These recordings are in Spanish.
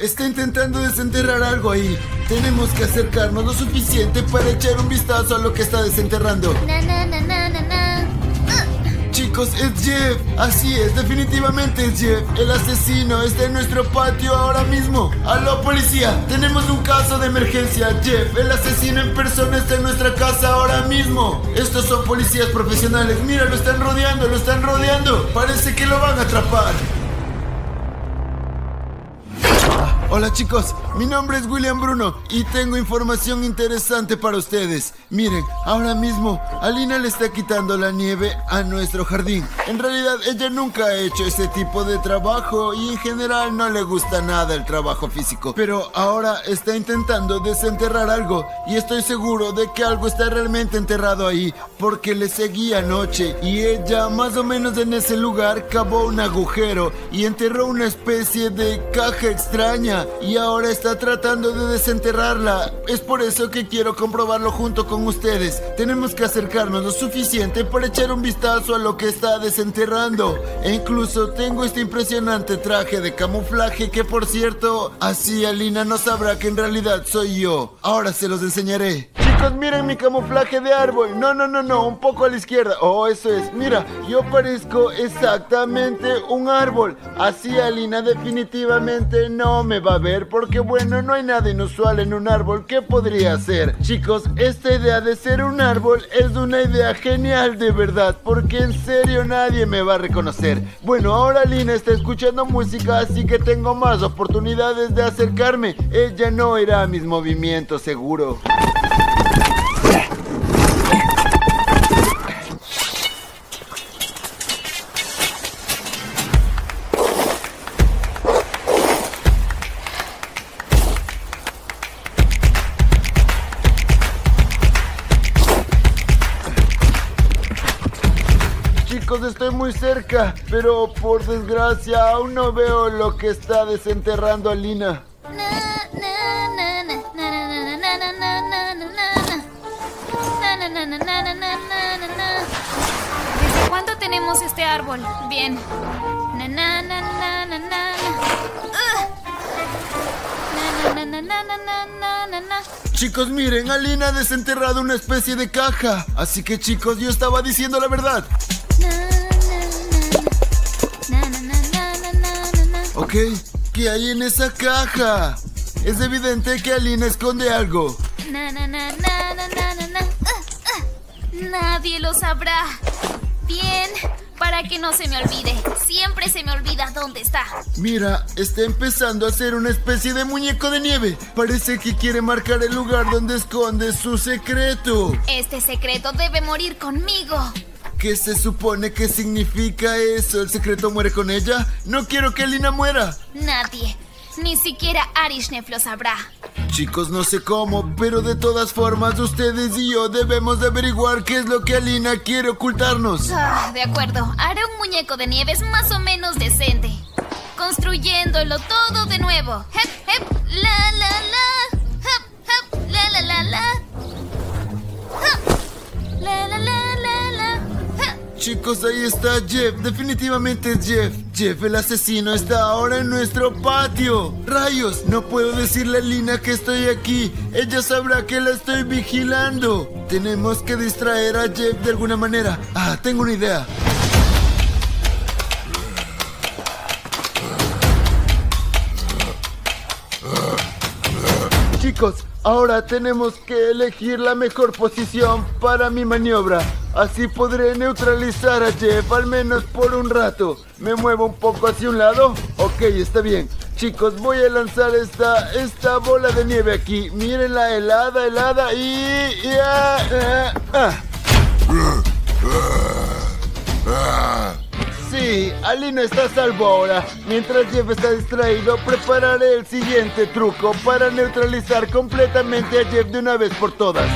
está intentando desenterrar algo ahí. Tenemos que acercarnos lo suficiente para echar un vistazo a lo que está desenterrando. Na, na, na. Chicos, es Jeff. Así es, definitivamente es Jeff. El asesino está en nuestro patio ahora mismo. Aló, policía. Tenemos un caso de emergencia. Jeff, el asesino en persona está en nuestra casa ahora mismo. Estos son policías profesionales. Mira, lo están rodeando, lo están rodeando. Parece que lo van a atrapar. Ugh. Hola chicos, mi nombre es William Bruno y tengo información interesante para ustedes. Miren, ahora mismo Alina le está quitando la nieve a nuestro jardín. En realidad ella nunca ha hecho ese tipo de trabajo y en general no le gusta nada el trabajo físico. Pero ahora está intentando desenterrar algo y estoy seguro de que algo está realmente enterrado ahí porque le seguí anoche y ella más o menos en ese lugar cavó un agujero y enterró una especie de caja extraña y ahora está tratando de desenterrarla. Es por eso que quiero comprobarlo junto con ustedes. Tenemos que acercarnos lo suficiente para echar un vistazo a lo que está desenterrando. E incluso tengo este impresionante traje de camuflaje que por cierto, así Alina no sabrá que en realidad soy yo. Ahora se los enseñaré. Chicos, miren mi camuflaje de árbol. No, no, no, no, un poco a la izquierda. Oh, eso es. Mira, yo parezco exactamente un árbol. Así Alina definitivamente no me va a ver porque bueno, no hay nada inusual en un árbol. ¿Qué podría ser? Chicos, esta idea de ser un árbol es una idea genial de verdad porque en serio nadie me va a reconocer. Bueno, ahora Alina está escuchando música así que tengo más oportunidades de acercarme. Ella no irá a mis movimientos seguro. estoy muy cerca, pero por desgracia aún no veo lo que está desenterrando a Lina. ¿Desde cuándo tenemos este árbol? Bien. Chicos, miren, Alina ha desenterrado una especie de caja. Así que chicos, yo estaba diciendo la verdad. Ok, ¿qué hay en esa caja? Es evidente que Alina esconde algo. Na, na, na, na, na, na, na, na. Ah, ah. Nadie lo sabrá. Bien, para que no se me olvide. Siempre se me olvida dónde está. Mira, está empezando a hacer una especie de muñeco de nieve. Parece que quiere marcar el lugar donde esconde su secreto. Este secreto debe morir conmigo. ¿Qué se supone que significa eso? ¿El secreto muere con ella? No quiero que Alina muera. Nadie, ni siquiera Arishnef lo sabrá. Chicos, no sé cómo, pero de todas formas ustedes y yo debemos de averiguar qué es lo que Alina quiere ocultarnos. Ah, de acuerdo, haré un muñeco de nieves más o menos decente. Construyéndolo todo de nuevo. Hep, hep, la, la, la. Hep, hep, la, la, la, la. Hep, la, la, la. Chicos, ahí está Jeff, definitivamente es Jeff. Jeff el asesino está ahora en nuestro patio. Rayos, no puedo decirle a Lina que estoy aquí. Ella sabrá que la estoy vigilando. Tenemos que distraer a Jeff de alguna manera. Ah, tengo una idea. Ahora tenemos que elegir la mejor posición para mi maniobra. Así podré neutralizar a Jeff al menos por un rato. ¿Me muevo un poco hacia un lado? Ok, está bien. Chicos, voy a lanzar esta, esta bola de nieve aquí. Miren la helada, helada y... y ah, ah, Sí, Alina está a salvo ahora. Mientras Jeff está distraído, prepararé el siguiente truco para neutralizar completamente a Jeff de una vez por todas.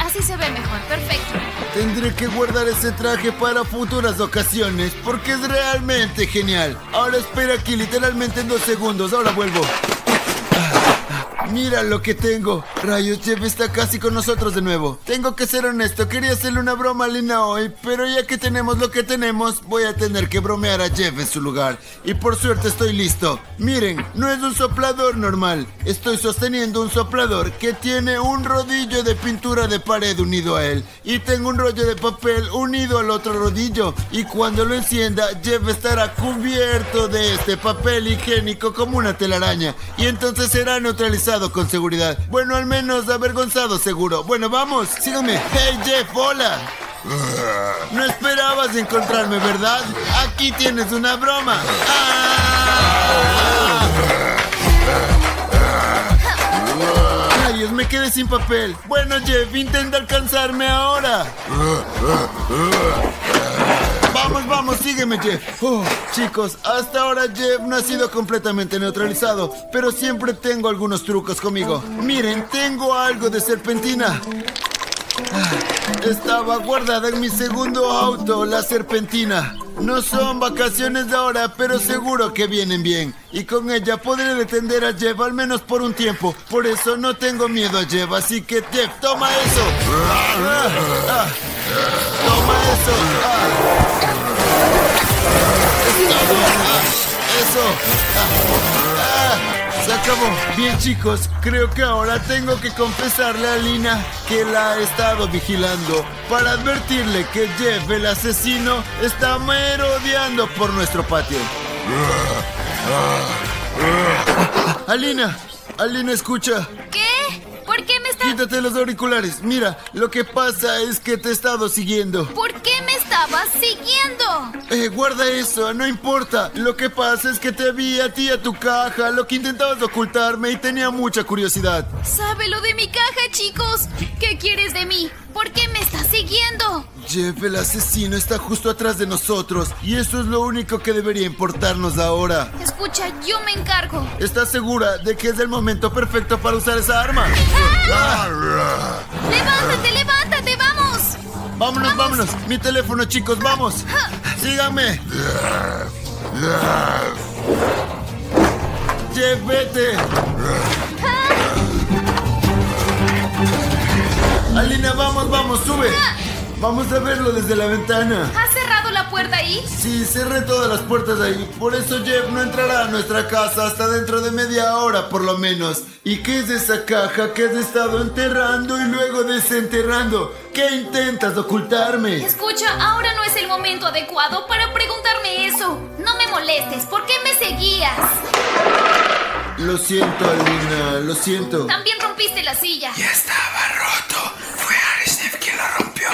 Así se ve mejor, perfecto. Tendré que guardar ese traje para futuras ocasiones porque es realmente genial. Ahora espera aquí literalmente en dos segundos. Ahora vuelvo. Mira lo que tengo. Rayos, Jeff está casi con nosotros de nuevo. Tengo que ser honesto, quería hacerle una broma a Lina hoy, pero ya que tenemos lo que tenemos, voy a tener que bromear a Jeff en su lugar. Y por suerte estoy listo. Miren, no es un soplador normal. Estoy sosteniendo un soplador que tiene un rodillo de pintura de pared unido a él. Y tengo un rollo de papel unido al otro rodillo. Y cuando lo encienda, Jeff estará cubierto de este papel higiénico como una telaraña. Y entonces será neutralizado con seguridad. Bueno, al menos avergonzado seguro. Bueno, vamos, síganme. Hey Jeff, hola. No esperabas encontrarme, ¿verdad? Aquí tienes una broma. ¡Ah! Rayos, me quedé sin papel. Bueno, Jeff, intenta alcanzarme ahora. Vamos, vamos, sígueme, Jeff. Oh, chicos, hasta ahora Jeff no ha sido completamente neutralizado, pero siempre tengo algunos trucos conmigo. Miren, tengo algo de serpentina. Ah, Estaba guardada en mi segundo auto, la serpentina. No son vacaciones de ahora, pero seguro que vienen bien. Y con ella podré detener a Jeff al menos por un tiempo. Por eso no tengo miedo a Jeff. Así que Jeff, toma eso. Ah, ah. Toma eso. Ah, Eso. Ah. Ah. Se acabó. Bien chicos, creo que ahora tengo que confesarle a Lina que la he estado vigilando para advertirle que Jeff, el asesino, está merodeando por nuestro patio. Alina, Alina, escucha. ¿Qué? Quítate los auriculares. Mira, lo que pasa es que te he estado siguiendo. ¿Por qué me estabas siguiendo? Eh, guarda eso, no importa. Lo que pasa es que te vi a ti a tu caja, lo que intentabas ocultarme y tenía mucha curiosidad. ¿Sabe lo de mi caja, chicos? ¿Qué quieres de mí? ¿Por qué me estás siguiendo? Jeff, el asesino, está justo atrás de nosotros y eso es lo único que debería importarnos ahora. Escucha, yo me encargo. ¿Estás segura de que es el momento perfecto para usar esa arma? Ah, ¡Levántate, levántate, vamos! vámonos, vámonos. Mi teléfono, chicos, vamos. Síganme. Jeff, vete. Alina, vamos, vamos, sube. Vamos a verlo desde la ventana. ¿Has cerrado la puerta ahí? Sí, cerré todas las puertas ahí. Por eso Jeff no entrará a nuestra casa hasta dentro de media hora, por lo menos. ¿Y qué es esa caja que has estado enterrando y luego desenterrando? ¿Qué intentas ocultarme? Escucha, ahora no es el momento adecuado para preguntarme eso. No me molestes, ¿por qué me seguías? Lo siento, Alina, lo siento. También rompiste la silla. Ya estaba roto. Fue Arisnev quien lo rompió.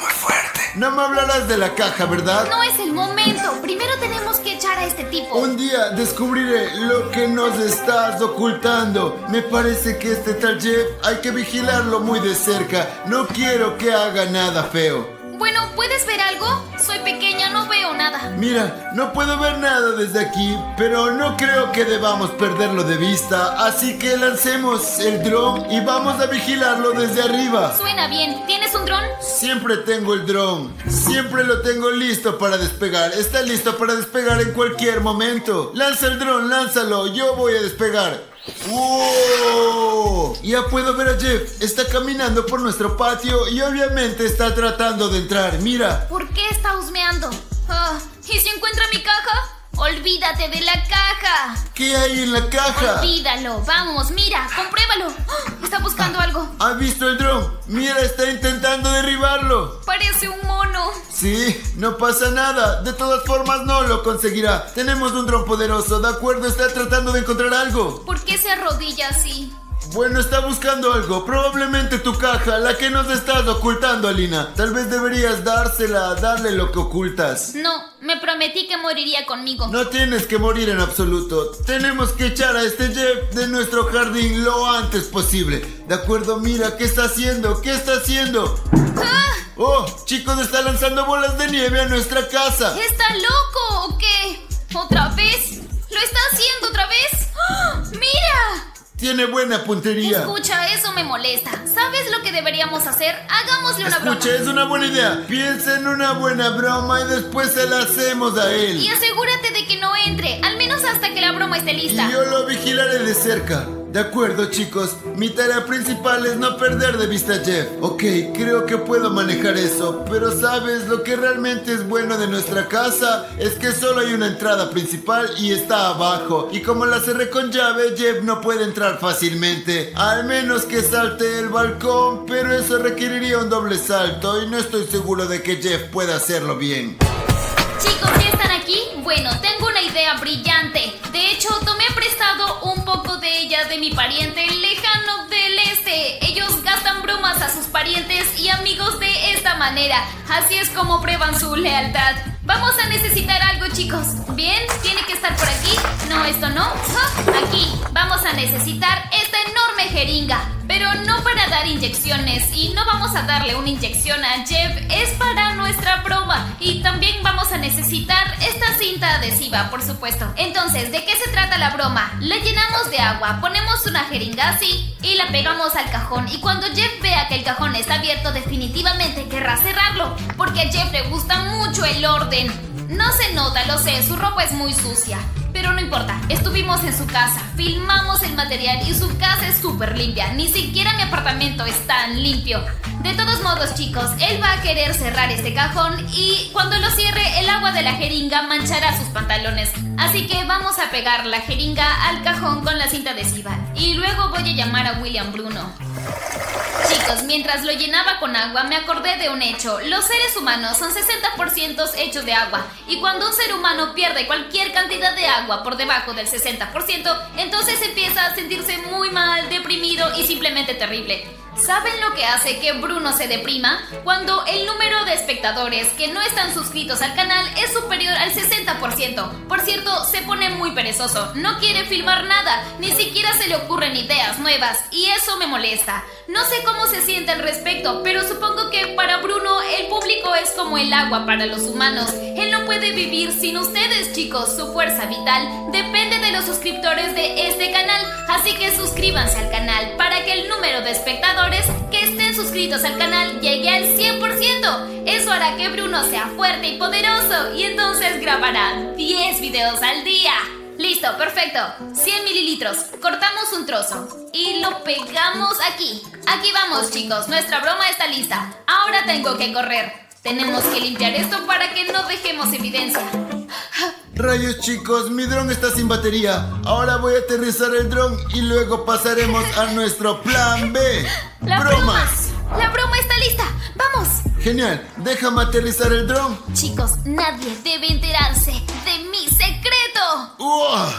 Muy fuerte. No me hablarás de la caja, ¿verdad? No es el momento. Primero tenemos que echar a este tipo. Un día descubriré lo que nos estás ocultando. Me parece que este tal Jeff hay que vigilarlo muy de cerca. No quiero que haga nada feo. Bueno, ¿puedes ver algo? Soy pequeña, no veo nada. Mira, no puedo ver nada desde aquí, pero no creo que debamos perderlo de vista, así que lancemos el dron y vamos a vigilarlo desde arriba. Suena bien. ¿Tienes un dron? Siempre tengo el dron, siempre lo tengo listo para despegar. Está listo para despegar en cualquier momento. Lanza el dron, lánzalo, yo voy a despegar. ¡Wow! Ya puedo ver a Jeff. Está caminando por nuestro patio y obviamente está tratando de entrar. Mira, ¿Por qué está husmeando? Ah, ¿Y si encuentra mi caja? Olvídate de la caja. ¿qué hay en la caja? Olvídalo. Vamos, mira, compruébalo. Está buscando algo. ¿Ha visto el dron? Mira, está intentando derribarlo. Parece un mono. Sí, no pasa nada. De todas formas, no lo conseguirá. Tenemos un dron poderoso, ¿de acuerdo? Está tratando de encontrar algo. ¿Por qué se arrodilla así? Bueno, está buscando algo. Probablemente tu caja, la que nos estás ocultando, Alina. Tal vez deberías dársela, darle lo que ocultas. No, me prometí que moriría conmigo. No tienes que morir en absoluto. Tenemos que echar a este Jeff de nuestro jardín lo antes posible. De acuerdo, mira, ¿qué está haciendo? ¿Qué está haciendo? ¡Ah! Oh, chicos, está lanzando bolas de nieve a nuestra casa. ¿Está loco o qué? ¿Otra vez? ¿Lo está haciendo otra vez? ¡Ah! ¡Mira! Tiene buena puntería. Escucha, eso me molesta. ¿Sabes lo que deberíamos hacer? Hagámosle una Escucha, broma. es una buena idea. Piensa en una buena broma y después se la hacemos a Y él. asegúrate de que no entre, al menos hasta que la broma esté lista. Y yo lo vigilaré de cerca. De acuerdo, chicos. Mi tarea principal es no perder de vista a Jeff. Ok, creo que puedo manejar eso. Pero sabes, lo que realmente es bueno de nuestra casa es que solo hay una entrada principal y está abajo. Y como la cerré con llave, Jeff no puede entrar fácilmente. Al menos que salte el balcón, pero eso requeriría un doble salto y no estoy seguro de que Jeff pueda hacerlo bien. Chicos, ¿ya están aquí? Bueno, tengo una idea brillante. De hecho, tomé prestado un poco de ella de mi pariente lejano del este. Ellos gastan bromas a sus parientes y amigos de esta manera. Así es como prueban su lealtad. Vamos a necesitar algo, chicos. Bien, tiene que estar por aquí. No, esto no. Aquí. Vamos a necesitar esta enorme jeringa. Pero no para dar inyecciones. Y no vamos a darle una inyección a Jeff. Es para nuestra broma. Y también vamos a necesitar esta cinta adhesiva, por supuesto. Entonces, ¿de qué se trata la broma? La llenamos de agua, ponemos una jeringa así y la pegamos al cajón. Y cuando Jeff vea que el cajón está abierto, definitivamente querrá cerrarlo. Porque a Jeff le gusta mucho el orden. No se nota, lo sé, su ropa es muy sucia. Pero no importa, estuvimos en su casa, filmamos el material y su casa es súper limpia. Ni siquiera mi apartamento es tan limpio. De todos modos, chicos, él va a querer cerrar este cajón y cuando lo cierre, el agua de la jeringa manchará sus pantalones. Así que vamos a pegar la jeringa al cajón con la cinta adhesiva. Y luego voy a llamar a William Bruno. Chicos, mientras lo llenaba con agua me acordé de un hecho. Los seres humanos son 60% hechos de agua. Y cuando un ser humano pierde cualquier cantidad de agua por debajo del 60%, entonces empieza a sentirse muy mal, deprimido y simplemente terrible. ¿Saben lo que hace que Bruno se deprima? Cuando el número de espectadores que no están suscritos al canal es superior al 60%. Por cierto, se pone muy perezoso, no quiere filmar nada, ni siquiera se le ocurren ideas nuevas, y eso me molesta. No sé cómo se siente al respecto, pero supongo que para Bruno el público es como el agua para los humanos. Él no puede vivir sin ustedes, chicos. Su fuerza vital depende de los suscriptores de este canal, así que suscríbanse al canal para que el número de espectadores que estén suscritos al canal llegue al 100%. Eso hará que Bruno sea fuerte y poderoso y entonces grabará 10 videos al día. Listo, perfecto. 100 mililitros. Cortamos un trozo y lo pegamos aquí. Aquí vamos, chicos. Nuestra broma está lista. Ahora tengo que correr. Tenemos que limpiar esto para que no dejemos evidencia. Rayos chicos, mi dron está sin batería. Ahora voy a aterrizar el dron y luego pasaremos a nuestro plan B. ¡La broma! ¡La broma está lista! ¡Vamos! Genial, déjame aterrizar el dron. Chicos, nadie debe enterarse de mi secreto.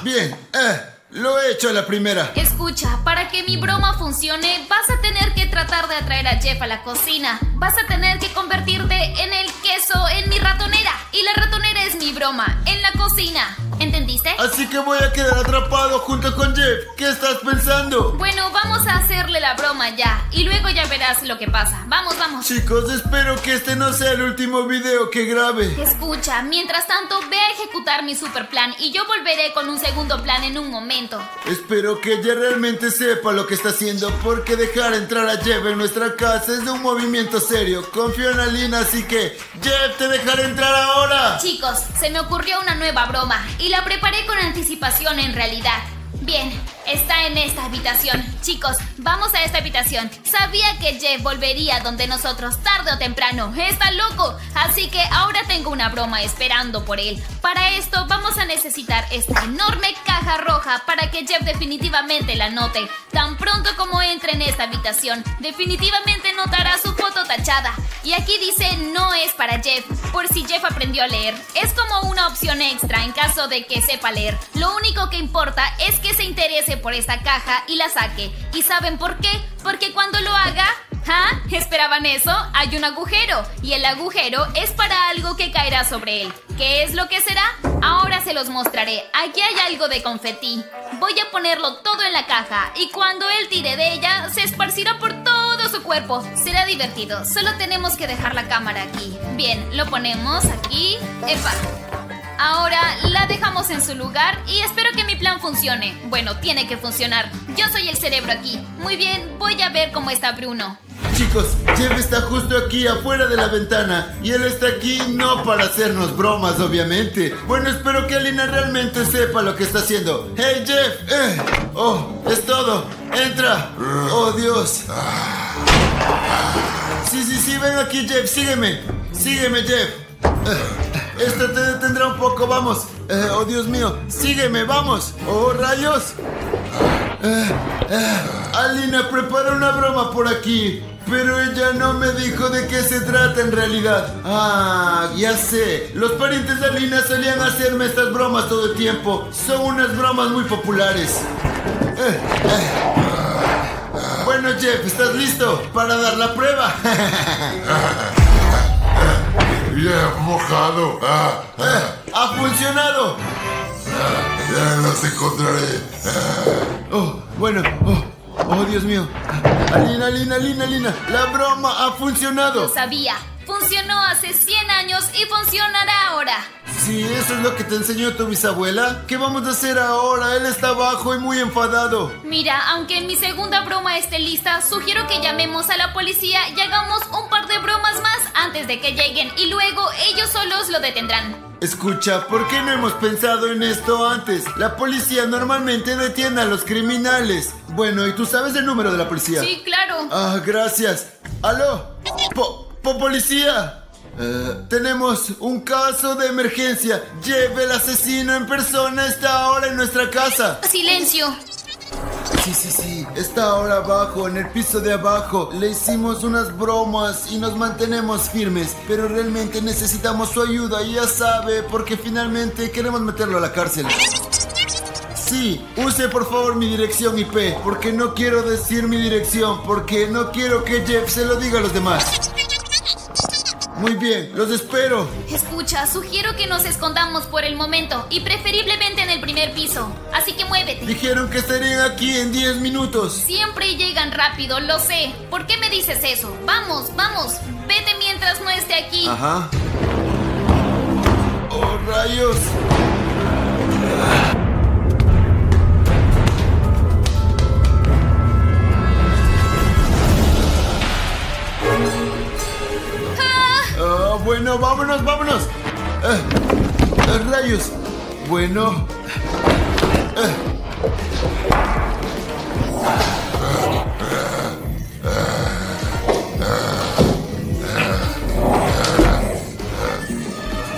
Bien, eh, lo he hecho a la primera. Escucha, para que mi broma funcione, vas a tener que tratar de atraer a Jeff a la cocina. Vas a tener que convertirte en el queso en mi ratonera. Y la ratonera es mi broma, en la cocina. ¿Entendiste? Así que voy a quedar atrapado junto con Jeff. ¿Qué estás pensando? Bueno, vamos a hacerle la broma ya. Y luego ya verás lo que pasa. Vamos, vamos. Chicos, espero que este no sea el último video que grabe. Escucha, mientras tanto, ve a ejecutar mi super plan y yo volveré con un segundo plan en un momento. Espero que ella realmente sepa lo que está haciendo, porque dejar entrar a Jeff en nuestra casa es de un movimiento serio. Confío en Alina, así que Jeff, te dejaré entrar ahora. Chicos, se me ocurrió una nueva broma y la preparé con anticipación en realidad. Bien, está en esta habitación. Chicos, vamos a esta habitación. Sabía que Jeff volvería donde nosotros tarde o temprano. Está loco. Así que ahora tengo una broma esperando por él. Para esto vamos a necesitar esta enorme caja roja para que Jeff definitivamente la note. Tan pronto como entre en esta habitación, definitivamente notará su foto tachada. Y aquí dice no es para Jeff, por si Jeff aprendió a leer. Es como una opción extra en caso de que sepa leer. Lo único que importa es que se interese por esta caja y la saque. ¿Y saben por qué? Porque cuando lo haga... ¿Ah? ¿Esperaban eso? Hay un agujero. Y el agujero es para algo que caerá sobre él. ¿Qué es lo que será? Ahora se los mostraré. Aquí hay algo de confetí. Voy a ponerlo todo en la caja y cuando él tire de ella se esparcirá por todo su cuerpo. Será divertido. Solo tenemos que dejar la cámara aquí. Bien, lo ponemos aquí. ¡Epa! Ahora la dejamos en su lugar y espero que mi plan funcione. Bueno, tiene que funcionar. Yo soy el cerebro aquí. Muy bien, voy a ver cómo está Bruno. chicos, Jeff está justo aquí afuera de la ventana y él está aquí no para hacernos bromas, obviamente. Bueno, espero que Alina realmente sepa lo que está haciendo. ¡Hey, Jeff! Eh. Oh, es todo. Entra. Oh, Dios. Sí, sí, sí, ven aquí, Jeff, sígueme. Sígueme, Jeff. Eh, Esto te detendrá un poco, vamos. Eh, oh, Dios mío, sígueme, vamos. Oh, rayos. Eh, Alina prepara una broma por aquí, pero ella no me dijo de qué se trata en realidad. Ah, ya sé. Los parientes de Alina solían hacerme estas bromas todo el tiempo. Son unas bromas muy populares. Bueno, Jeff, ¿estás listo para dar la prueba? Jeff mojado. Ah, ah, Eh, ¡Ha funcionado! ya los encontraré. Oh, bueno, oh, oh, Dios mío. Alina, Alina, Alina, Alina, la broma ha funcionado. Lo sabía. Funcionó hace 100 años y funcionará ahora. Si eso es lo que te enseñó tu bisabuela, ¿qué vamos a hacer ahora? Él está abajo y muy enfadado. Mira, aunque mi segunda broma esté lista, sugiero que llamemos a la policía y hagamos un par de bromas más antes de que lleguen y luego ellos solos lo detendrán. Escucha, ¿por qué no hemos pensado en esto antes? La policía normalmente detiene a los criminales. Bueno, ¿y tú sabes el número de la policía? Sí, claro. Ah, gracias. ¿Aló? Po, po- policía. Eh, tenemos un caso de emergencia. Lleve el asesino en persona está ahora en nuestra casa. Silencio. Sí, sí, sí. Está ahora abajo, en el piso de abajo. Le hicimos unas bromas y nos mantenemos firmes. Pero realmente necesitamos su ayuda y ya sabe, porque finalmente queremos meterlo a la cárcel. Sí, use por favor mi dirección IP, porque no quiero decir mi dirección, porque no quiero que Jeff se lo diga a los demás. Muy bien, los espero. Escucha, sugiero que nos escondamos por el momento y preferiblemente en el primer piso. Así que muévete. Dijeron que estarían aquí en 10 minutos. Siempre llegan rápido, lo sé. ¿Por qué me dices eso? Vamos, vamos. Vete mientras no esté aquí. Ajá. Oh, rayos. Bueno, vámonos, vámonos. Ah, ah, rayos. Bueno. Ah.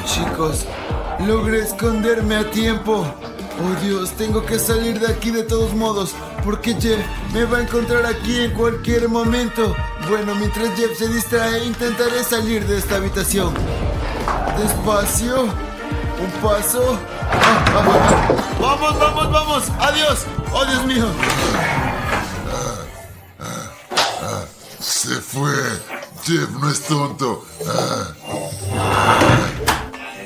Chicos, logré esconderme a tiempo. Oh Dios, tengo que salir de aquí de todos modos, porque Jeff me va a encontrar aquí en cualquier momento. Bueno, mientras Jeff se distrae, intentaré salir de esta habitación. Despacio, un paso. Ah, ah, ah. Vamos, vamos, vamos. Adiós. Oh Dios mío. Se fue. Jeff no es tonto.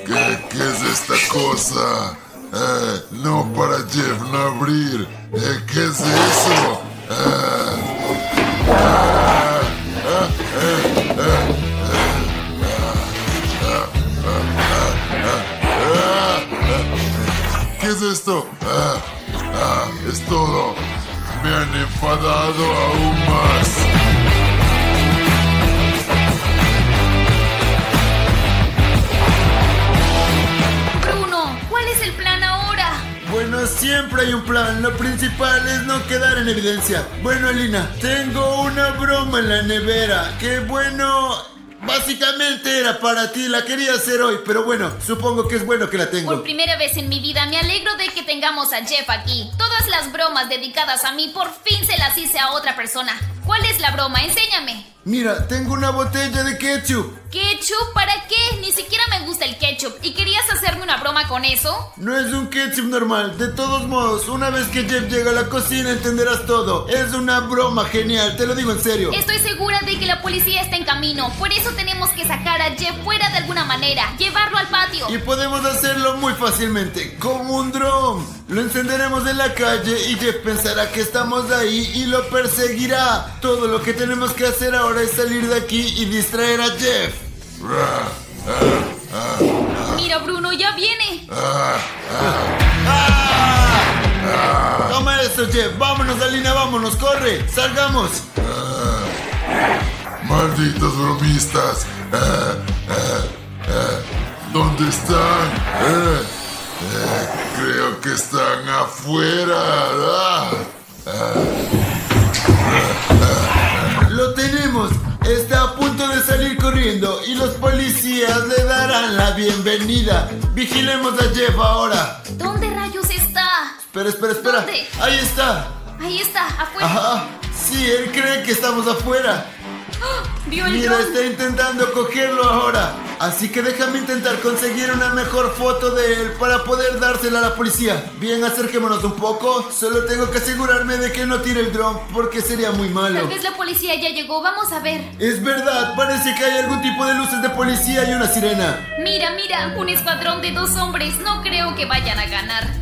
¿Qué, es esta cosa? Ah, no para Jeff no abrir. Eh, ¿Qué es eso? Enfadado aún más. Bruno, ¿cuál es el plan ahora? Bueno, siempre hay un plan. Lo principal es no quedar en evidencia. Bueno, Alina, tengo una broma en la nevera. Que bueno, básicamente era para ti. La quería hacer hoy, pero bueno, supongo que es bueno que la tengo. Por primera vez en mi vida me alegro de que tengamos a Jeff aquí. Todas las bromas dedicadas a mí por fin se las hice a otra persona. ¿Cuál es la broma? Enséñame. Mira, tengo una botella de ketchup. ¿Ketchup? ¿Para qué? Ni siquiera me gusta el ketchup. ¿Y querías hacerme una broma con eso? No es un ketchup normal. De todos modos, una vez que Jeff llega a la cocina entenderás todo. Es una broma genial, te lo digo en serio. Estoy segura de que la policía está en camino. Por eso tenemos que sacar a Jeff fuera de alguna manera. Llevarlo al patio. Y podemos hacerlo muy fácilmente, con un dron. Lo encenderemos en la calle y Jeff pensará que estamos ahí y lo perseguirá. Todo lo que tenemos que hacer ahora es salir de aquí y distraer a Jeff. Mira, Bruno, ya viene. Toma eso, Jeff. Vámonos, Alina, vámonos, corre. Salgamos. Malditos bromistas. ¿Dónde están? Creo que están afuera. Lo tenemos. Está a punto de salir corriendo y los policías le darán la bienvenida. Vigilemos a Jeff ahora. ¿Dónde rayos está? Espera, espera, espera. ¿Dónde? Ahí está. Ahí está, afuera. Ajá. Sí, él cree que estamos afuera. Vio el Mira, está intentando cogerlo ahora. Así que déjame intentar conseguir una mejor foto de él para poder dársela a la policía. Bien, acerquémonos un poco. Solo tengo que asegurarme de que no tire el dron porque sería muy malo. Tal vez la policía ya llegó, vamos a ver. Es verdad, parece que hay algún tipo de luces de policía y una sirena. Mira, mira, un escuadrón de dos hombres. No creo que vayan a ganar.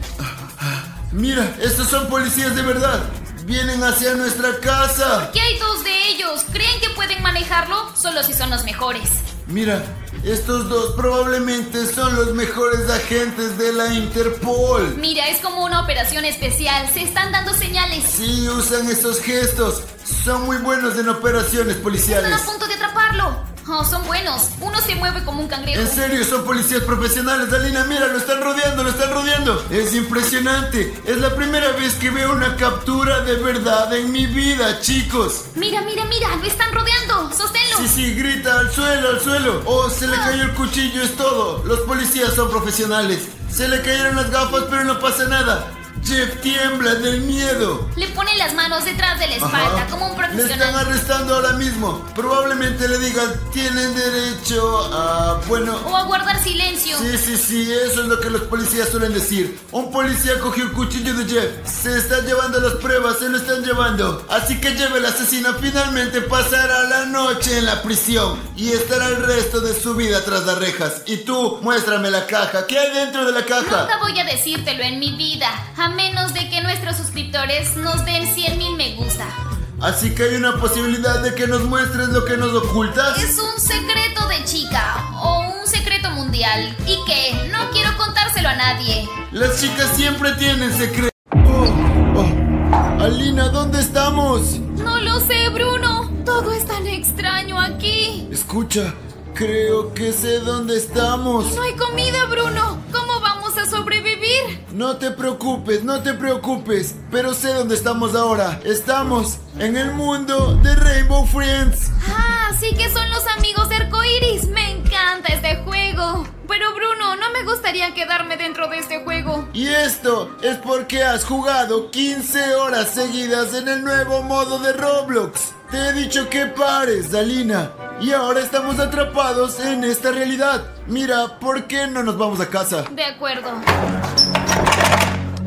Mira, estos son policías de verdad. Vienen hacia nuestra casa. ¿Qué hay dos de ellos? ¿Creen que pueden manejarlo? Solo si son los mejores. Mira, estos dos probablemente son los mejores agentes de la Interpol. Mira, es como una operación especial. Se están dando señales. Sí, usan esos gestos. Son muy buenos en operaciones Están policiales. a punto de atraparlo. Oh, son buenos. Uno se mueve como un cangrejo. En serio, son policías profesionales, Dalina. Mira, lo están rodeando, lo están rodeando. Es impresionante. Es la primera vez que veo una captura de verdad en mi vida, chicos. Mira, mira, mira, lo están rodeando. Sosténlo. Sí, sí, grita al suelo, al suelo. Oh, se le cayó el cuchillo, es todo. Los policías son profesionales. Se le cayeron las gafas, pero no pasa nada. Jeff tiembla del miedo. Le ponen las manos detrás de la espalda Ajá. como un Le están profesional. arrestando ahora mismo. Probablemente le digan, tienen derecho a... Bueno... O a guardar silencio. Sí, sí, sí, eso es lo que los policías suelen decir. Un policía cogió el cuchillo de Jeff. Se están llevando las pruebas, se lo están llevando. Así que Jeff, el asesino, finalmente pasará la noche en la prisión. Y estará el resto de su vida tras las rejas. Y tú, muéstrame la caja. ¿Qué hay dentro de la caja? Nunca voy a decírtelo en mi vida, menos de que nuestros suscriptores nos den 100 mil me gusta. Así que hay una posibilidad de que nos muestres lo que nos ocultas. Es un secreto de chica o un secreto mundial y que no quiero contárselo a nadie. Las chicas siempre tienen secretos. Oh, oh. Alina, ¿dónde estamos? No lo sé, Bruno. Todo es tan extraño aquí. Escucha, creo que sé dónde estamos. No hay comida, Bruno. ¿Cómo vamos a sobrevivir? No te preocupes, no te preocupes, pero sé dónde estamos ahora. Estamos en el mundo de Rainbow Friends. Ah, sí que son los amigos de Arcoiris. Me encanta este juego. Pero Bruno, no me gustaría quedarme dentro de este juego. Y esto es porque has jugado 15 horas seguidas en el nuevo modo de Roblox. Te he dicho que pares, Dalina. Y ahora estamos atrapados en esta realidad. Mira, ¿por qué no nos vamos a casa? De acuerdo.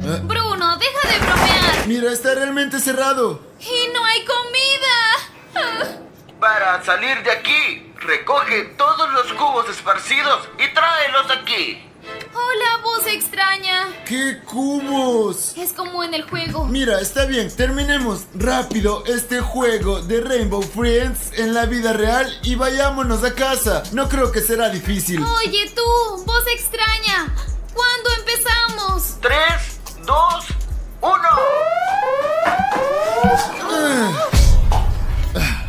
Eh. Bruno, deja de bromear. Mira, está realmente cerrado. Y no hay comida. Para salir de aquí, recoge todos los cubos esparcidos y tráelos aquí. Hola, voz extraña. ¡Qué cubos! Es como en el juego. Mira, está bien, terminemos rápido este juego de Rainbow Friends en la vida real y vayámonos a casa. No creo que será difícil. Oye, tú, voz extraña. ¿Cuándo empezamos? 3, 2, 1.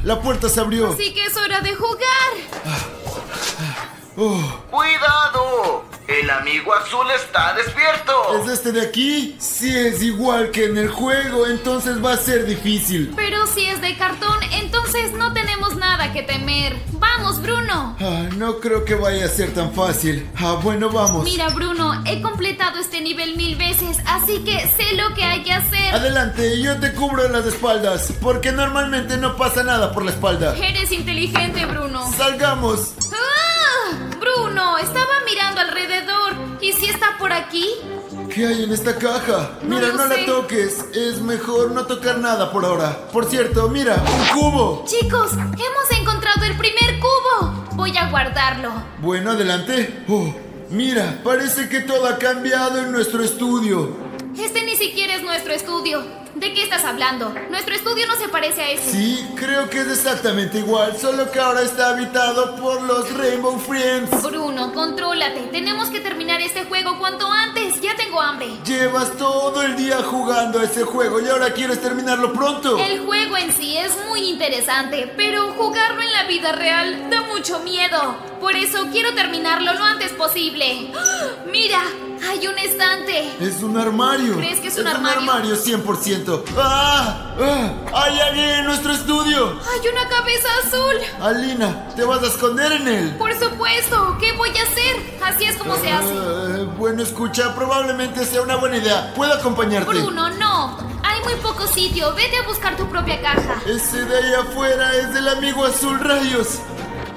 La puerta se abrió. Así que es hora de jugar. Oh, ¡Cuidado! El amigo azul está despierto. ¿Es este de aquí? Si es igual que en el juego, entonces va a ser difícil. Pero si es de cartón, entonces no tenemos nada que temer. Vamos, Bruno. Ah, no creo que vaya a ser tan fácil. Ah, bueno, vamos. Mira, Bruno, he completado este nivel mil veces, así que sé lo que hay que hacer. Adelante, yo te cubro las espaldas, porque normalmente no pasa nada por la espalda. Eres inteligente, Bruno. Salgamos. ¡Ah! Bruno, estaba mirando alrededor. ¿Y si está por aquí? ¿Qué hay en esta caja? No mira, no sé. la toques. Es mejor no tocar nada por ahora. Por cierto, mira, un cubo. Chicos, hemos encontrado el primer cubo. Voy a guardarlo. Bueno, adelante. Oh, mira, parece que todo ha cambiado en nuestro estudio. Este ni siquiera es nuestro estudio. ¿De qué estás hablando? Nuestro estudio no se parece a ese. Sí, creo que es exactamente igual, solo que ahora está habitado por los Rainbow Friends. Bruno, contrólate. Tenemos que terminar este juego cuanto antes. Ya tengo hambre. Llevas todo el día jugando a ese juego y ahora quieres terminarlo pronto. El juego en sí es muy interesante, pero jugarlo en la vida real da mucho miedo. Por eso quiero terminarlo lo antes posible. ¡Mira! Hay un estante. Es un armario. ¿Crees que es un Es armario? un armario 100%. ¡Ah! ¡Ah! ¡Hay alguien en nuestro estudio! Hay una cabeza azul. Alina, ¿te vas a esconder en él? Por supuesto. ¿Qué voy a hacer? Así es como se hace. Eh, bueno, escucha, probablemente sea una buena idea. ¿Puedo acompañarte? Bruno, no. Hay muy poco sitio. Vete a buscar tu propia caja. Ese de ahí afuera es del amigo azul rayos.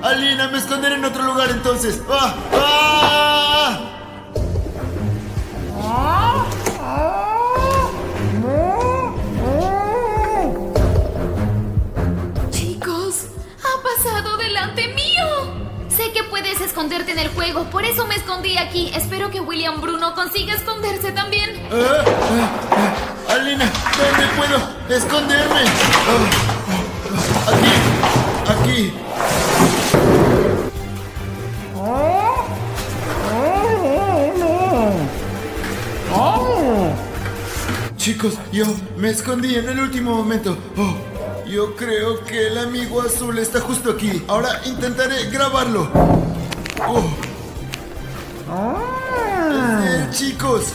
Alina, me esconderé en otro lugar entonces. ¡Ah! ¡Ah! Chicos, ha pasado delante mío. Sé que puedes esconderte en el juego, por eso me escondí aquí. Espero que William Bruno consiga esconderse también. Ah, ah, ah. Alina, ¿dónde puedo esconderme? Ah, ah, aquí, aquí. Chicos, yo me escondí en el último momento. Oh, yo creo que el amigo azul está justo aquí. Ahora intentaré grabarlo. Oh. Es él, chicos.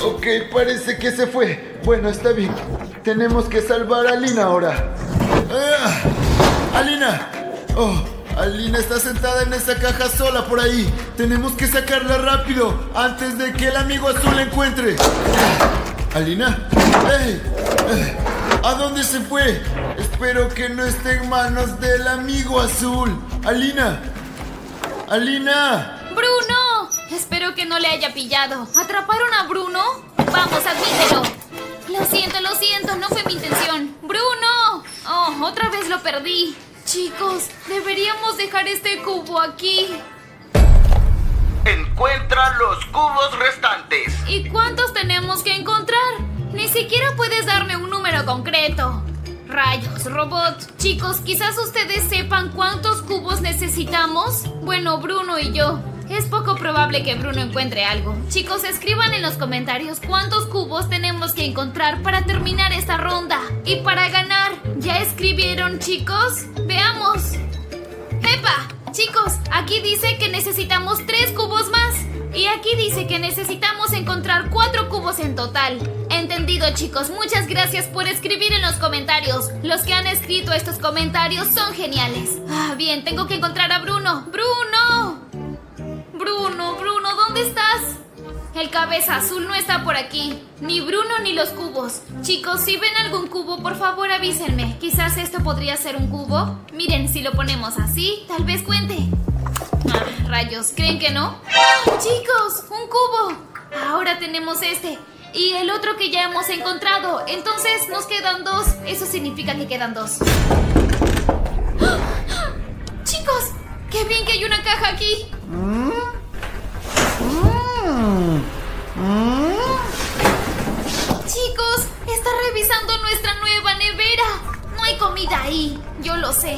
Ok, parece que se fue. Bueno, está bien. Tenemos que salvar a Alina ahora. ¡Ah! ¡Alina! ¡Oh! Alina está sentada en esa caja sola por ahí. Tenemos que sacarla rápido antes de que el amigo azul la encuentre. ¿Alina? ¡Ey! ¿A dónde se fue? Espero que no esté en manos del amigo azul. ¡Alina! ¡Alina! ¡Bruno! Espero que no le haya pillado. ¿Atraparon a Bruno? Vamos, admítelo. Lo siento, lo siento, no fue mi intención. ¡Bruno! Oh, otra vez lo perdí. Chicos, deberíamos dejar este cubo aquí. Encuentra los cubos restantes. ¿Y cuántos tenemos que encontrar? Ni siquiera puedes darme un número concreto. Rayos, robot. Chicos, quizás ustedes sepan cuántos cubos necesitamos. Bueno, Bruno y yo. Es poco probable que Bruno encuentre algo. Chicos, escriban en los comentarios cuántos cubos tenemos que encontrar para terminar esta ronda. Y para ganar, ¿ya escribieron, chicos? Veamos. ¡Epa! Chicos, aquí dice que necesitamos tres cubos más. Y aquí dice que necesitamos encontrar cuatro cubos en total. Entendido, chicos. Muchas gracias por escribir en los comentarios. Los que han escrito estos comentarios son geniales. Ah, bien, tengo que encontrar a Bruno. ¡Bruno! Bruno, Bruno, ¿dónde estás? El cabeza azul no está por aquí. Ni Bruno ni los cubos. Chicos, si ven algún cubo, por favor avísenme. Quizás esto podría ser un cubo. Miren, si lo ponemos así, tal vez cuente. Ah, rayos, ¿creen que no? Chicos, un cubo. Ahora tenemos este. Y el otro que ya hemos encontrado. Entonces nos quedan dos. Eso significa que quedan dos. ¡Ah! ¡Ah! Chicos, qué bien que hay una caja aquí. Chicos, está revisando nuestra nueva nevera. No hay comida ahí, yo lo sé.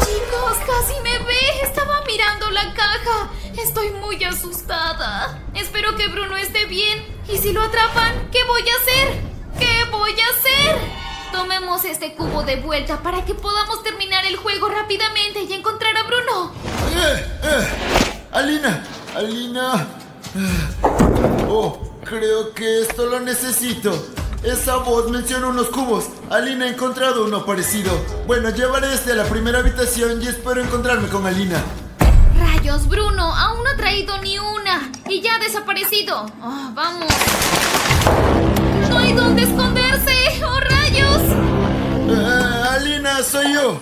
Chicos, casi me ve. Estaba mirando la caja. Estoy muy asustada. Espero que Bruno esté bien. ¿Y si lo atrapan? ¿Qué voy a hacer? ¿Qué voy a hacer? Este cubo de vuelta para que podamos terminar el juego rápidamente y encontrar a Bruno. ¡Eh! ¡Eh! ¡Alina! ¡Alina! Oh, creo que esto lo necesito. Esa voz menciona unos cubos. Alina ha encontrado uno parecido. Bueno, llevaré este a la primera habitación y espero encontrarme con Alina. Rayos, Bruno, aún no ha traído ni una y ya ha desaparecido. Ah, vamos. No hay dónde esconderse. ¡Oh, rayos! Eh, Alina, soy yo.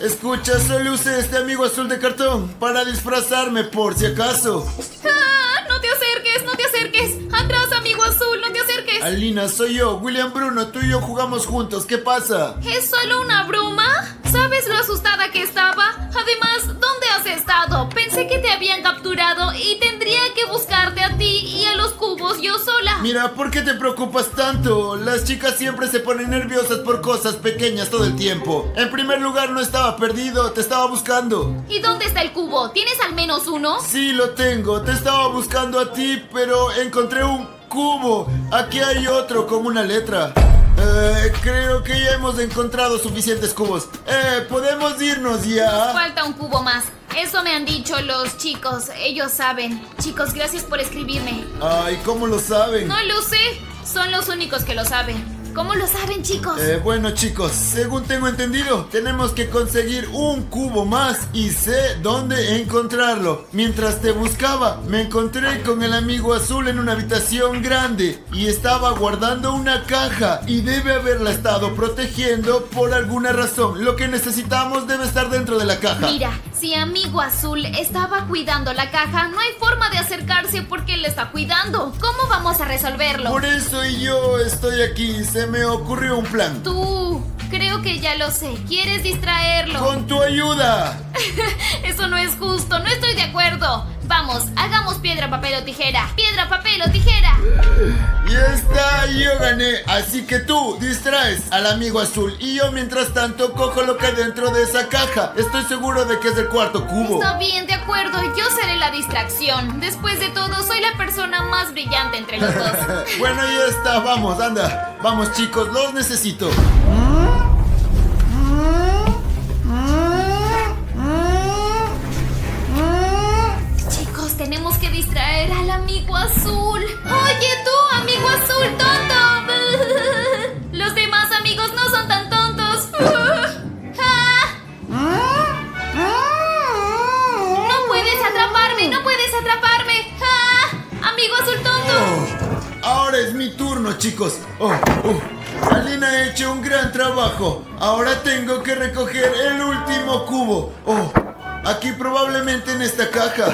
Escucha, solo usé este amigo azul de cartón para disfrazarme por si acaso. ¡Ah! No te acerques, no te acerques. acerques. Atrás, amigo azul, no te acerques. Alina, soy yo, William Bruno. Tú y yo jugamos juntos. ¿Qué pasa? ¿Es solo una broma? ¿Sabes lo asustada que estaba? Además, ¿dónde has estado? Pensé que te habían capturado y tendría que buscarte a ti y a los cubos yo sola. Mira, ¿por qué te preocupas tanto? Las chicas siempre se ponen nerviosas por cosas pequeñas todo el tiempo. En primer lugar, no estaba perdido, te estaba buscando. ¿Y dónde está el cubo? ¿Tienes al menos uno? Sí, lo tengo. Te estaba buscando a ti, pero encontré un cubo. Aquí hay otro con una letra. Eh, creo que ya hemos encontrado suficientes cubos. Eh, podemos irnos ya. Falta un cubo más. Eso me han dicho los chicos. Ellos saben. Chicos, gracias por escribirme. Ay, ¿cómo lo saben? No lo sé. Son los únicos que lo saben. ¿Cómo lo saben, chicos? Eh, bueno chicos, según tengo entendido, tenemos que conseguir un cubo más y sé dónde encontrarlo. Mientras te buscaba, me encontré con el amigo azul en una habitación grande y estaba guardando una caja y debe haberla estado protegiendo por alguna razón. Lo que necesitamos debe estar dentro de la caja. Mira, si amigo azul estaba cuidando la caja, no hay forma de acercarse porque él está cuidando. ¿Cómo vamos a resolverlo? Por eso yo estoy aquí, se me ocurrió un plan. Tú, creo que ya lo sé. ¿Quieres distraerlo? Con tu ayuda. Eso no es justo, no estoy de acuerdo. Vamos, hagamos piedra, papel o tijera. Piedra, papel o tijera. Ya está, yo gané. Así que tú distraes al amigo azul y yo mientras tanto cojo lo que hay dentro de esa caja. Estoy seguro de que es el cuarto cubo. Está bien, de acuerdo. Yo seré la distracción. Después de todo, soy la persona más brillante entre los dos. bueno, ya está, vamos, anda. Vamos chicos, los necesito. Distraer al amigo azul. Oye, tú, amigo azul tonto. Los demás amigos no son tan tontos. Ah. No puedes atraparme, no puedes atraparme. Ah. Amigo azul tonto. Oh, ahora es mi turno, chicos. Oh, oh. Alina ha hecho un gran trabajo. Ahora tengo que recoger el último cubo. Oh, aquí probablemente en esta caja.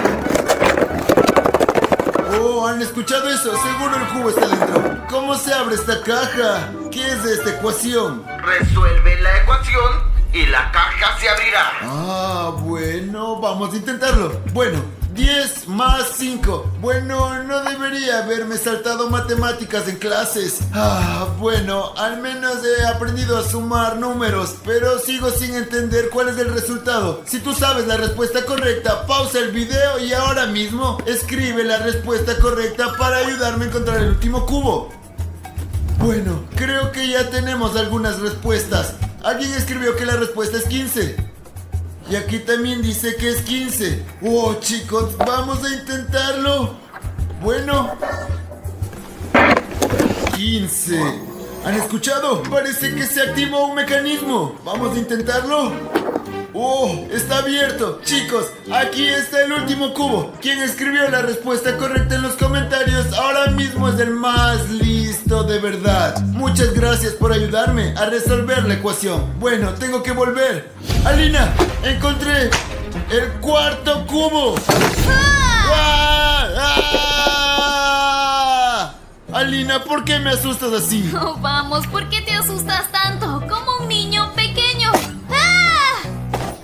Oh, ¿han escuchado eso? Seguro el cubo está dentro. ¿Cómo se abre esta caja? ¿Qué es esta ecuación? Resuelve la ecuación y la caja se abrirá. Ah, bueno, vamos a intentarlo. Bueno, 10 más 5. Bueno, no debería haberme saltado matemáticas en clases. Ah, bueno, al menos he aprendido a sumar números, pero sigo sin entender cuál es el resultado. Si tú sabes la respuesta correcta, pausa el video y ahora mismo escribe la respuesta correcta para ayudarme a encontrar el último cubo. Bueno, creo que ya tenemos algunas respuestas. Alguien escribió que la respuesta es 15. Y aquí también dice que es 15. Oh, chicos, vamos a intentarlo. Bueno. 15. ¿Han escuchado? Parece que se activó un mecanismo. Vamos a intentarlo. Oh, está abierto. Chicos, aquí está el último cubo. Quien escribió la respuesta correcta en los comentarios ahora mismo es el más de verdad. Muchas gracias por ayudarme a resolver la ecuación. Bueno, tengo que volver. Alina, encontré el cuarto cubo. ¡Ah! ¡Ah! Alina, ¿por qué me asustas así? Oh, vamos, ¿por qué te asustas tanto? Como un niño pequeño. ¡Ah!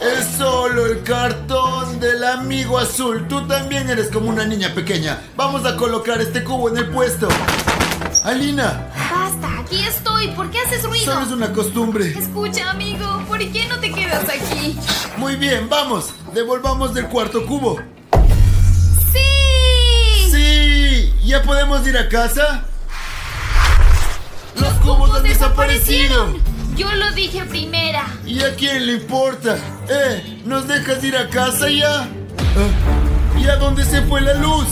Es solo el cartón del amigo azul. Tú también eres como una niña pequeña. Vamos a colocar este cubo en el puesto. Alina, Basta, aquí estoy. ¿Por qué haces ruido? solo es una costumbre. Escucha, amigo, ¿por qué no te quedas aquí? Muy bien, vamos. Devolvamos del cuarto cubo. ¡Sí! ¡Sí! ¿Ya podemos ir a casa? Los cubos han desaparecido. Yo lo dije primera. ¿Y a quién le importa? Eh, ¿nos dejas ir a casa ya? Ah, ¿Y a dónde se fue la luz?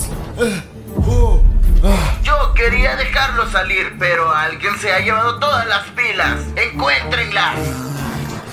Yo quería dejarlo salir, pero alguien se ha llevado todas las pilas. Encuéntrenlas.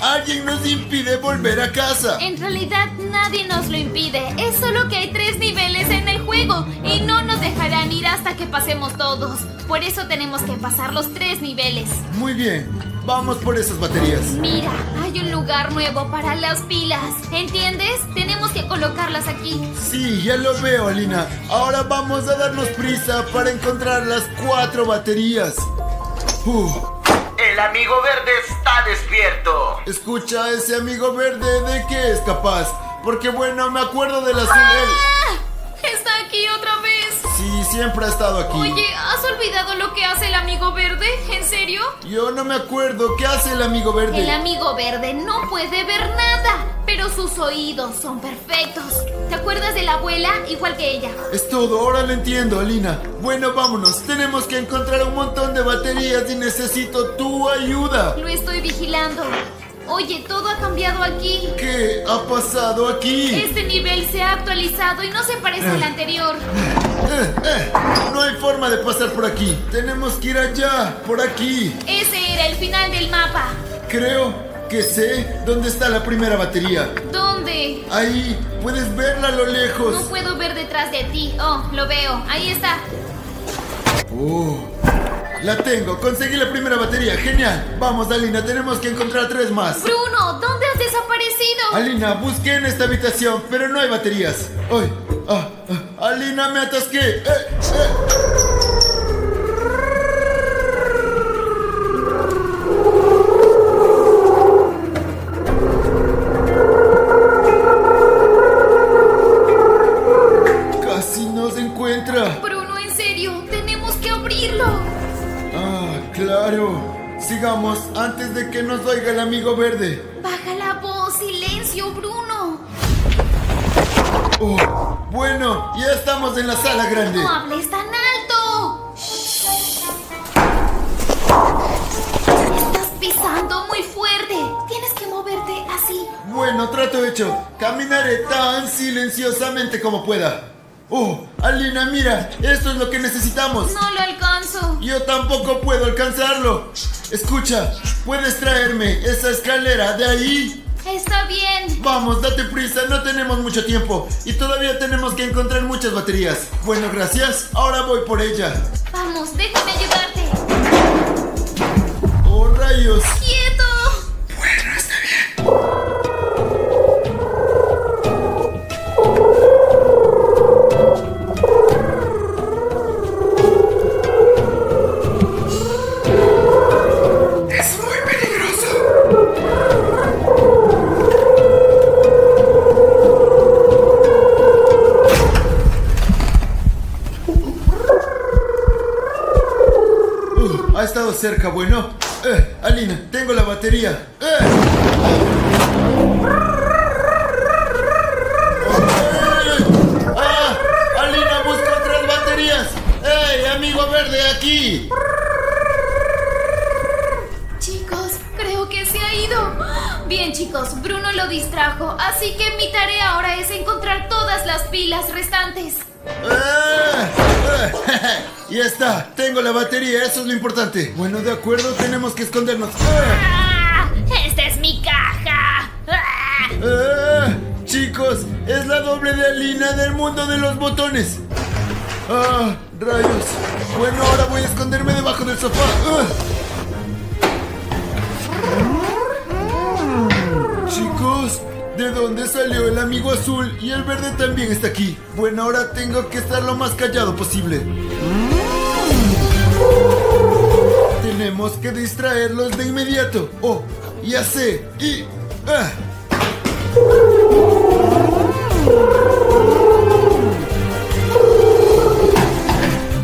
Alguien nos impide volver a casa. En realidad nadie nos lo impide. Es solo que hay tres niveles en el juego. y no nos dejarán ir hasta que pasemos todos. Por eso tenemos que pasar los tres niveles. Muy bien, vamos por esas baterías. Mira, hay un lugar nuevo para las pilas. ¿Entiendes? Tenemos que colocarlas aquí. Sí, ya lo veo, Alina. Ahora vamos a darnos prisa para encontrar las cuatro baterías. Uh, El amigo verde está despierto. escucha, ese amigo verde, ¿de qué es capaz? Porque bueno, me acuerdo del azul. él- ¡Ah! Está aquí otra vez. Sí, siempre ha estado aquí. Oye, ¿has olvidado lo que hace el amigo verde? ¿En serio? Yo no me acuerdo. ¿Qué hace el amigo verde? El amigo verde no puede ver nada, pero sus oídos son perfectos. ¿Te acuerdas de la abuela? Igual que ella. Es todo, ahora lo entiendo, Alina. Bueno, vámonos. Tenemos que encontrar un montón de baterías y necesito tu ayuda. Lo estoy vigilando. Oye, todo ha cambiado aquí. ¿Qué ha pasado aquí? Este nivel se ha actualizado y no se parece al anterior. Eh, eh, no hay forma de pasar por aquí. Tenemos que ir allá, por aquí. Ese era el final del mapa. Creo que sé dónde está la primera batería. ¿Dónde? Ahí, puedes verla a lo No lejos. puedo ver detrás de ti. Oh, lo veo. Ahí está. Oh, la tengo. Conseguí la primera batería. Genial. Vamos, Alina, tenemos que encontrar tres más. Bruno, ¿dónde has desaparecido? Alina, busqué en esta habitación, pero no hay baterías. ¡Ay! ah, ah, Alina, me atasqué. Eh, eh. Que nos oiga el amigo verde. Baja la voz, silencio, Bruno. Oh, bueno, ya estamos en la sala grande. No hables tan alto. Estás pisando muy fuerte. Tienes que moverte así. Bueno, trato hecho. Caminaré tan silenciosamente como pueda. Oh, Alina, mira, esto es lo que necesitamos. No lo alcanzo. Yo tampoco puedo alcanzarlo. Escucha, ¿puedes traerme esa escalera de ahí? Está bien. Vamos, date prisa, no tenemos mucho tiempo y todavía tenemos que encontrar muchas baterías. Bueno, gracias. Ahora voy por ella. Vamos, déjame ayudarte. Oh, rayos. ¡Quieto! Bueno, está bien. Cerca, bueno. Eh, Alina, tengo la batería. Eh. ¡Ah! ¡Alina busca otras baterías! ¡Ey, amigo verde, aquí! Chicos, creo que se ha ido. Bien, chicos, Bruno lo distrajo, así que mi tarea ahora es encontrar todas las pilas restantes. ¡Ah! ¡Ah! Ya está, tengo la batería, eso es lo importante. Bueno, de acuerdo, tenemos que escondernos. ¡Ah! ¡Ah! ¡Esta es mi caja! ¡Ah! ¡Ah! Chicos, es la doble de Alina del mundo de los botones. ¡Ah! ¡Rayos! Bueno, ahora voy a esconderme debajo del sofá. ¡Ah! Chicos, ¿de dónde salió el amigo azul? Y el verde también está aquí. Bueno, ahora tengo que estar lo más callado posible. Tenemos que distraerlos de inmediato. Oh, ya sé. Y... ¡Ah!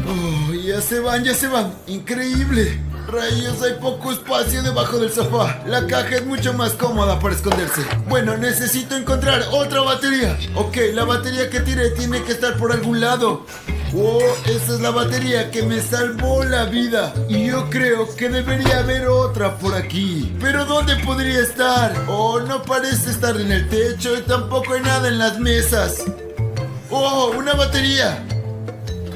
Oh, ya se van, ya se van. Increíble. Rayos, hay poco espacio debajo del sofá. La caja es mucho más cómoda para esconderse. Bueno, necesito encontrar otra batería. Ok, la batería que tiré tiene que estar por algún lado. Oh, esa es la batería que me salvó la vida. Y yo creo que debería haber otra por aquí. Pero ¿dónde podría estar? Oh, no parece estar en el techo y tampoco hay nada en las mesas. Oh, una batería.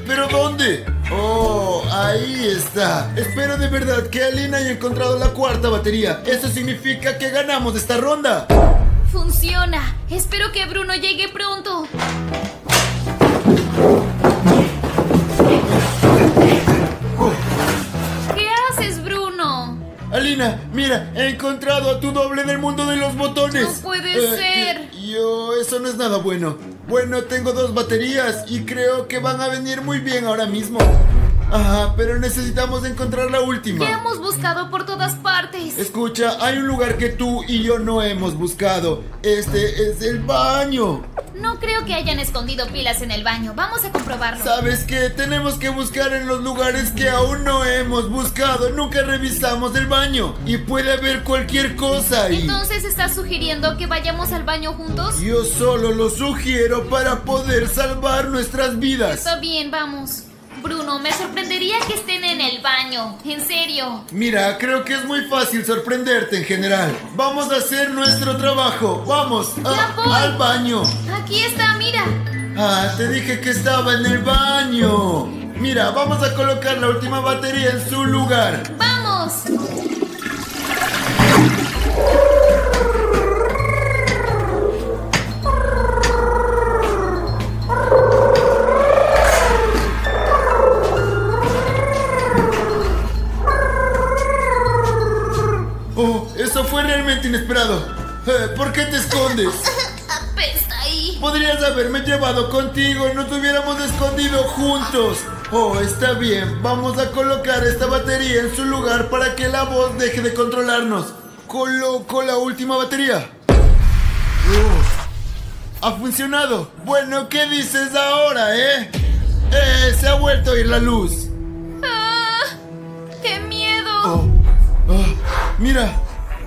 ¿Pero dónde? Oh, ahí está. Espero de verdad que Alina haya encontrado la cuarta batería. Eso significa que ganamos esta ronda. Funciona. Espero que Bruno llegue pronto. Mira, he encontrado a tu doble del mundo de los botones. No puede Eh, ser. Yo, eso no es nada bueno. Bueno, tengo dos baterías y creo que van a venir muy bien ahora mismo. Ajá, pero necesitamos encontrar la última. Ya hemos buscado por todas partes. Escucha, hay un lugar que tú y yo no hemos buscado. Este es el baño. No creo que hayan escondido pilas en el baño. Vamos a comprobarlo. ¿Sabes qué? Tenemos que buscar en los lugares que aún no hemos buscado. Nunca revisamos el baño. Y puede haber cualquier cosa ahí. Entonces, ¿estás sugiriendo que vayamos al baño juntos? Yo solo lo sugiero para poder salvar nuestras vidas. Está bien, vamos. Bruno, me sorprendería que estén en el baño. En serio. Mira, creo que es muy fácil sorprenderte en general. Vamos a hacer nuestro trabajo. Vamos a- Ya voy. al baño. Aquí está, mira. Ah, te dije que estaba en el baño. Mira, vamos a colocar la última batería en su lugar. ¡Vamos! Inesperado. Eh, ¿Por qué te escondes? Apesta ahí. Podrías haberme llevado contigo nos hubiéramos escondido juntos. Oh, está bien. Vamos a colocar esta batería en su lugar para que la voz deje de controlarnos. Coloco la última batería. Ha funcionado. Bueno, ¿qué dices ahora, eh? Eh, se ha vuelto a ir la luz. ¡Ah! ¡Qué miedo! Oh, oh, mira,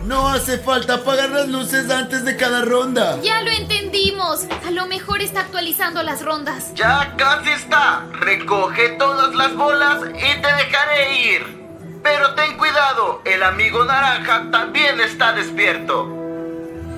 no hace falta apagar las luces antes de cada ronda. Ya lo entendimos. A lo mejor está actualizando las rondas. Ya casi está. Recoge todas las bolas y te dejaré ir. Pero ten cuidado, el amigo naranja también está despierto.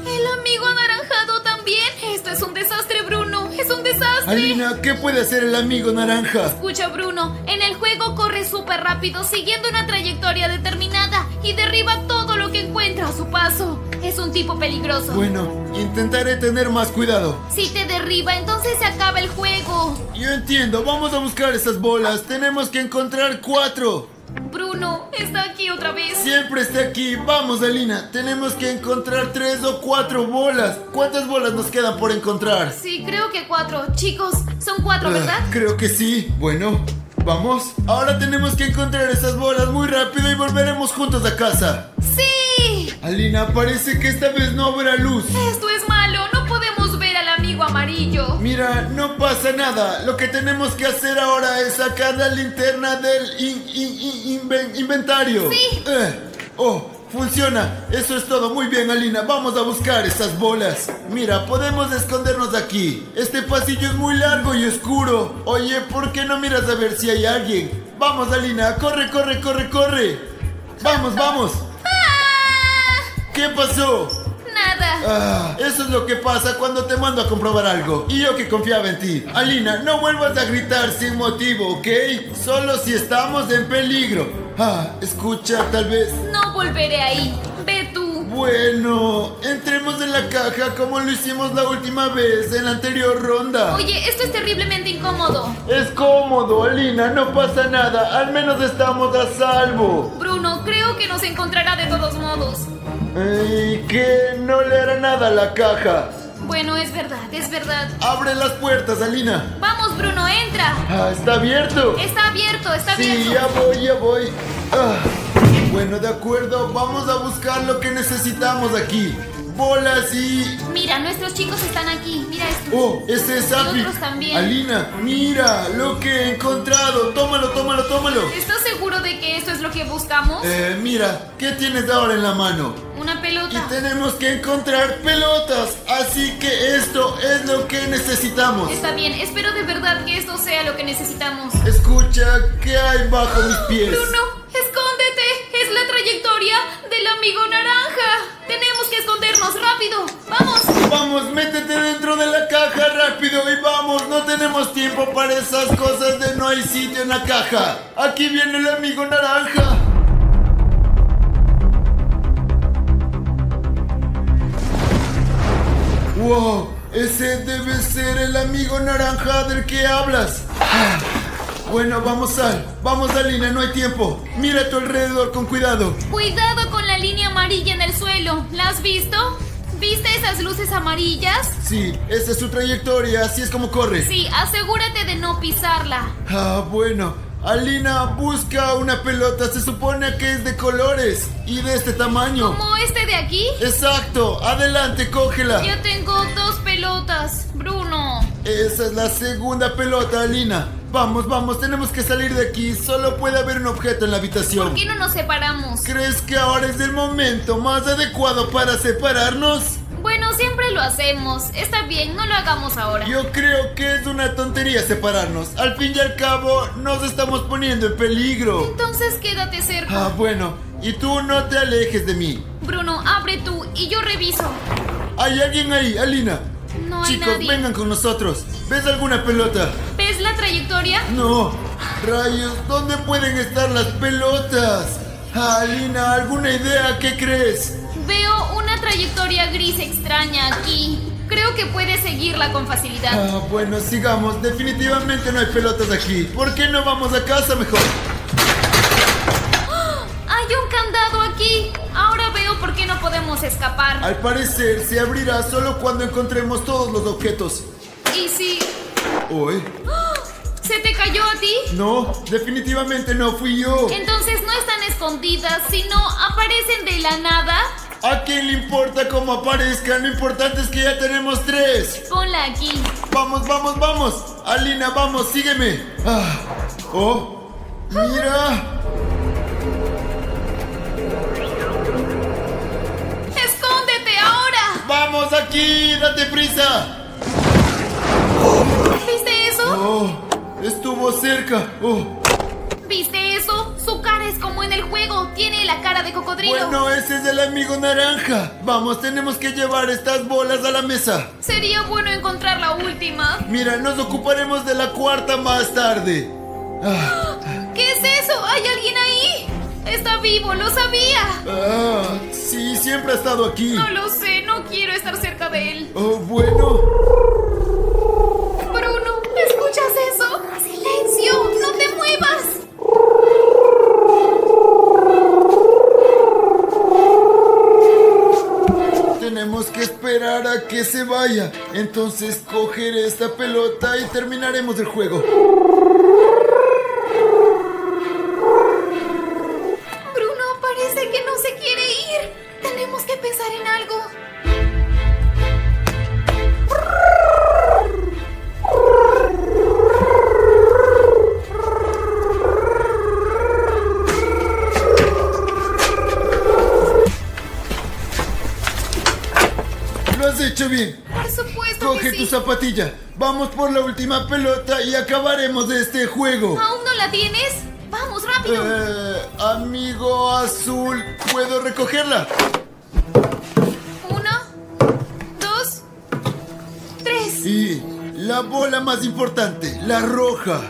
El amigo anaranjado también. Esto es un desastre, Bruno. Es un desastre. Alina, ¿qué puede hacer el amigo naranja? Escucha, Bruno. En el juego corre súper rápido, siguiendo una trayectoria determinada y derriba todo lo que encuentra a su paso. Es un tipo peligroso. Bueno, intentaré tener más cuidado. Si te derriba, entonces se acaba el juego. Yo entiendo, vamos a buscar esas bolas. Tenemos que encontrar cuatro. Bruno, está aquí otra vez. Siempre está aquí. Vamos, Alina. Tenemos que encontrar tres o cuatro bolas. ¿Cuántas bolas nos quedan por encontrar? Sí, creo que cuatro. Chicos, son cuatro, Ah, ¿verdad? creo que sí. Bueno, vamos. Ahora tenemos que encontrar esas bolas muy rápido y volveremos juntos a casa. ¡Sí! Alina, parece que esta vez no habrá luz. Esto es malo. No amigo amarillo. Mira, no pasa nada. Lo que tenemos que hacer ahora es sacar la linterna del in- in- in- inven- inventario. Sí. Eh, oh, funciona. Eso es todo. Muy bien, Alina. Vamos a buscar esas bolas. Mira, podemos escondernos aquí. Este pasillo es muy largo y oscuro. Oye, ¿por qué no miras a ver si hay alguien? Vamos, Alina. Corre, corre, corre, corre. Vamos, vamos. ¡Ah! ¿Qué pasó? Nada. Ah, eso es lo que pasa cuando te mando a comprobar algo. Y yo que confiaba en ti. Alina, no vuelvas a gritar sin motivo, ¿ok? Solo si estamos en peligro. Ah, escucha, tal vez. No volveré ahí. Ve tú. Bueno, entremos en la caja como lo hicimos la última vez en la anterior ronda. Oye, esto es terriblemente incómodo. Es cómodo, Alina, no pasa nada. Al menos estamos a salvo. Bruno, creo que nos encontrará de todos modos. Y que no le hará nada a la caja. Bueno, es verdad, es verdad. Abre las puertas, Alina. Vamos, Bruno, entra. Ah, está abierto. Está abierto, está Sí, abierto. ya voy, ya voy. Ah, bueno, de acuerdo, vamos a buscar lo que necesitamos aquí. Bolas y... Mira, nuestros chicos están aquí. Mira esto. Oh, ese es Api. otros también. Alina, mira lo que he encontrado. Tómalo, tómalo, tómalo. ¿Estás seguro de que esto es lo que buscamos? Eh, mira, ¿qué tienes ahora en la mano? Una Y pelota. tenemos que encontrar pelotas. Así que esto es lo que necesitamos. Está bien, espero de verdad que esto sea lo que necesitamos. Escucha, ¿qué hay bajo mis pies? Bruno, escóndete. Es la trayectoria del amigo naranja. Tenemos que escondernos rápido. Vamos. Vamos, métete dentro de la caja rápido y vamos, no tenemos tiempo para esas cosas de no hay sitio en la caja. Aquí viene el amigo naranja. Wow, ese debe ser el amigo naranja del que hablas. Ah, Bueno, vamos Al. Vamos Alina, no hay tiempo. Mira a tu alrededor con cuidado. Cuidado con la línea amarilla en el suelo. ¿La has visto? ¿Viste esas luces amarillas? Sí, esa es su trayectoria, así es como corre. Sí, asegúrate de no pisarla. Ah, bueno. Alina busca una pelota, se supone que es de colores y de este tamaño. ¿Como este de aquí? Exacto, adelante, cógela. Yo tengo dos pelotas, Bruno. Esa es la segunda pelota, Alina. Vamos, vamos, tenemos que salir de aquí. Solo puede haber un objeto en la habitación. ¿Por qué no nos separamos? ¿Crees que ahora es el momento más adecuado para separarnos? Bueno, siempre lo hacemos. Está bien, no lo hagamos ahora. Yo creo que es una tontería separarnos. Al fin y al cabo, nos estamos poniendo en peligro. Entonces quédate cerca. Ah, bueno. Y tú no te alejes de mí. Bruno, abre tú y yo reviso. Hay alguien ahí, Alina. No hay Chicos, nadie. vengan con nosotros. ¿Ves alguna pelota? ¿Ves la trayectoria? No. Rayos, ¿dónde pueden estar las pelotas? Alina, ¿alguna idea? ¿Qué crees? Veo una trayectoria gris extraña aquí. Creo que puedes seguirla con facilidad. Ah, bueno, sigamos. Definitivamente no hay pelotas aquí. ¿Por qué no vamos a casa mejor? Hay un candado aquí. Ahora veo por qué no podemos escapar. Al parecer se abrirá solo cuando encontremos todos los objetos. ¿Y si ¿Hoy? se te cayó a ti? No, definitivamente no fui yo. Entonces no están escondidas, sino aparecen de la nada. ¿A quién le importa cómo aparezcan? Lo importante es que ya tenemos tres. Ponla aquí. Vamos, vamos, vamos. Alina, vamos, sígueme. Ah, oh, mira. ¡Escóndete ahora! Vamos aquí, date prisa. ¿Viste eso? Oh, estuvo cerca. Oh, ¿Viste como en el juego. Tiene la cara de cocodrilo. bueno, ese es el amigo naranja. Vamos, tenemos que llevar estas bolas a la mesa. Sería bueno encontrar la última. Mira, nos ocuparemos de la cuarta más tarde. Ah, ¿Qué es eso? ¿Hay alguien ahí? Está vivo, lo sabía. ah, sí, siempre ha estado aquí. No lo sé, no quiero estar cerca de él. Oh, bueno. Bruno, ¿escuchas eso? ¡Silencio! ¡No te muevas! Tenemos que esperar a que se vaya. Entonces cogeré esta pelota y terminaremos el juego. Zapatilla. Vamos por la última pelota y acabaremos de este juego. ¿Aún no la tienes? Vamos, rápido. Eh, amigo azul, ¿puedo recogerla? Uno, dos, tres. Y la bola más importante, la roja.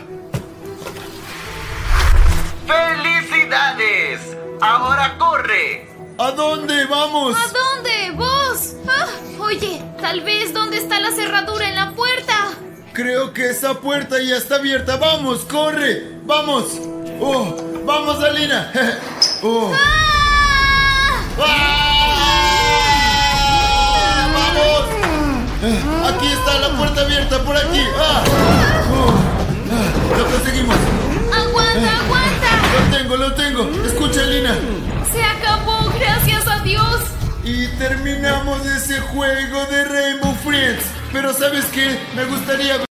¡Felicidades! Ahora corre. ¿A dónde vamos? ¿A dónde? ¿Vos? Ah, oye, tal vez dónde está la cerradura en la puerta. Creo que esa puerta ya está abierta. Vamos, corre. Vamos. Oh, vamos, Alina. oh. ¡Ah! ¡Ah! ¡Vamos! Ah, Aquí está la puerta abierta, por aquí. ¡Ah! Oh. Ah, Lo conseguimos. ¡Aguanta, aguanta! Lo tengo, lo tengo. Escucha, Alina. Se acabó, gracias a Dios. Y terminamos ese juego de Rainbow Friends. Pero ¿sabes qué? Me gustaría